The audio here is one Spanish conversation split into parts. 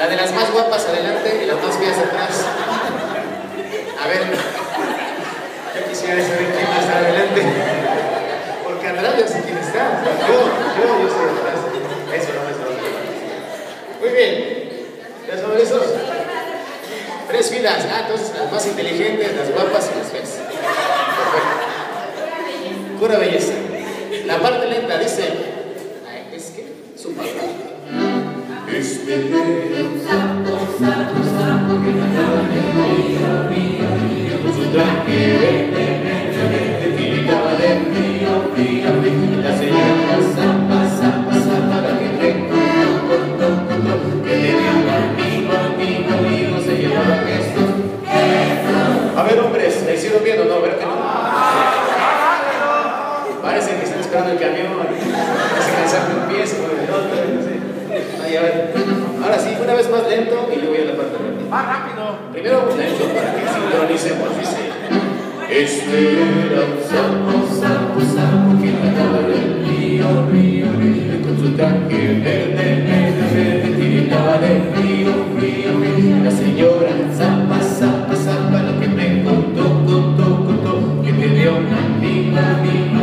La de las más guapas adelante y las más feas atrás. A ver, yo quisiera saber quién está adelante. Porque atrás ya sé quién está. Yo, yo, yo estoy atrás. Eso no, eso no. Muy bien. ¿Ya saben esos? Tres filas. Ah, entonces las más inteligentes, las guapas y las feas. Perfecto. Pura belleza. La parte lenta dice. Es que su papá. Parece que están esperando el camión. Se cansan un pie, vez más lento y yo voy al apartamento. Más rápido. Primero muy lento para que sincronicemos. Dice: este Esperanza, sapo, sapo, que la acaba del río, río, río, con su traje verde, verde, verde, tiritaba de frío, frío, frío. La señora, zapa, zapa, zapa, lo que me contó, contó, contó, que te dio una amiga, amiga.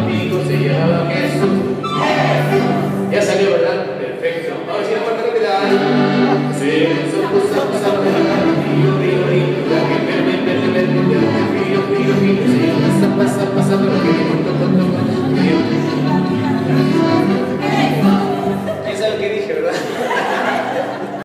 passa, passa, passa.